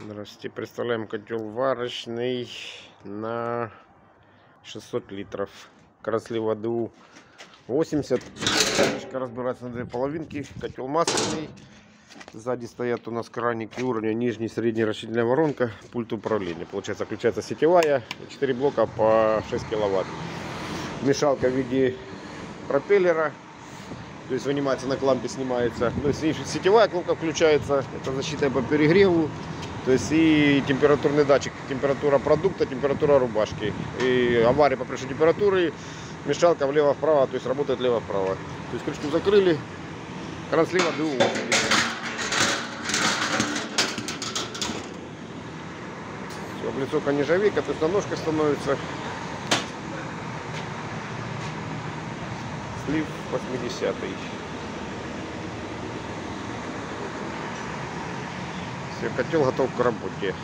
Здравствуйте, представляем котел варочный на 600 литров. Красли АДУ 80. Крышка разбирается на две половинки. Котел масляный. Сзади стоят у нас краники уровня нижний, средний расширительная воронка, пульт управления. Получается, включается сетевая, 4 блока по 6 киловатт. Мешалка в виде пропеллера, то есть вынимается на клампе, снимается. И сетевая кнопка включается, это защита по перегреву. То есть и температурный датчик, температура продукта, температура рубашки. И авария по превышению температуры, мешалка влево-вправо, то есть работает лево-вправо. То есть крышку закрыли, кран слева, ДУ. Все, облицовка нержавейка, то есть на ножка становится. Слив 80 -й. Все, котел готов к работе.